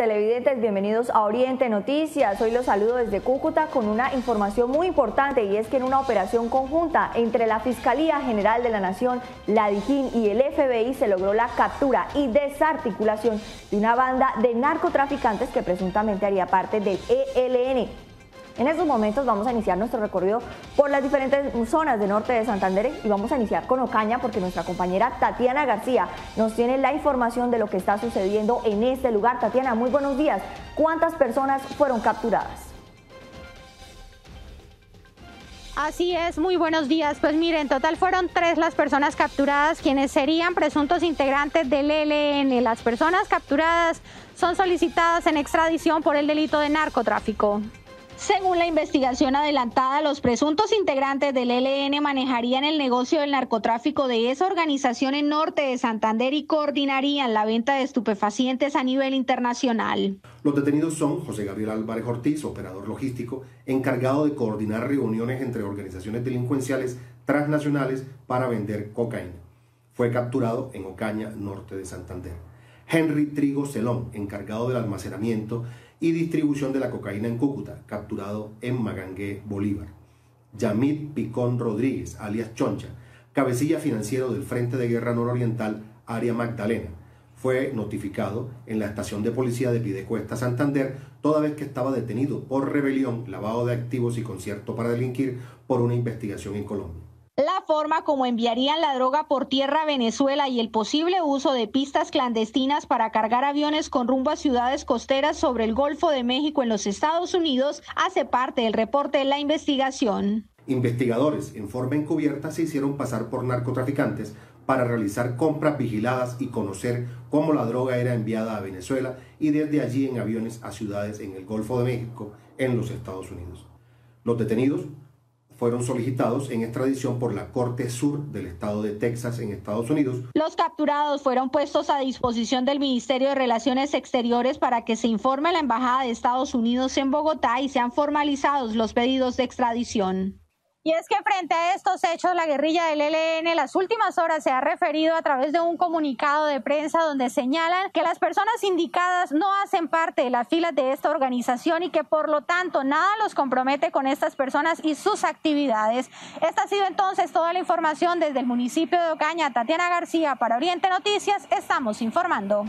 Televidentes, bienvenidos a Oriente Noticias. Hoy los saludo desde Cúcuta con una información muy importante y es que en una operación conjunta entre la Fiscalía General de la Nación, la DIJÍN y el FBI se logró la captura y desarticulación de una banda de narcotraficantes que presuntamente haría parte del ELN. En estos momentos vamos a iniciar nuestro recorrido por las diferentes zonas de norte de Santander y vamos a iniciar con Ocaña porque nuestra compañera Tatiana García nos tiene la información de lo que está sucediendo en este lugar. Tatiana, muy buenos días. ¿Cuántas personas fueron capturadas? Así es, muy buenos días. Pues miren, en total fueron tres las personas capturadas, quienes serían presuntos integrantes del ELN. Las personas capturadas son solicitadas en extradición por el delito de narcotráfico. Según la investigación adelantada, los presuntos integrantes del ELN manejarían el negocio del narcotráfico de esa organización en norte de Santander y coordinarían la venta de estupefacientes a nivel internacional. Los detenidos son José Gabriel Álvarez Ortiz, operador logístico, encargado de coordinar reuniones entre organizaciones delincuenciales transnacionales para vender cocaína. Fue capturado en Ocaña, norte de Santander. Henry Trigo Celón, encargado del almacenamiento y distribución de la cocaína en Cúcuta, capturado en Magangué, Bolívar. Yamid Picón Rodríguez, alias Choncha, cabecilla financiero del Frente de Guerra Nororiental, área Magdalena, fue notificado en la estación de policía de Pidecuesta, Santander, toda vez que estaba detenido por rebelión, lavado de activos y concierto para delinquir por una investigación en Colombia la forma como enviarían la droga por tierra a Venezuela y el posible uso de pistas clandestinas para cargar aviones con rumbo a ciudades costeras sobre el Golfo de México en los Estados Unidos hace parte del reporte de la investigación. Investigadores en forma encubierta se hicieron pasar por narcotraficantes para realizar compras vigiladas y conocer cómo la droga era enviada a Venezuela y desde allí en aviones a ciudades en el Golfo de México en los Estados Unidos. Los detenidos fueron solicitados en extradición por la Corte Sur del estado de Texas en Estados Unidos. Los capturados fueron puestos a disposición del Ministerio de Relaciones Exteriores para que se informe a la Embajada de Estados Unidos en Bogotá y sean formalizados los pedidos de extradición. Y es que frente a estos hechos, la guerrilla del ELN en las últimas horas se ha referido a través de un comunicado de prensa donde señalan que las personas indicadas no hacen parte de las filas de esta organización y que por lo tanto nada los compromete con estas personas y sus actividades. Esta ha sido entonces toda la información desde el municipio de Ocaña. Tatiana García para Oriente Noticias, estamos informando.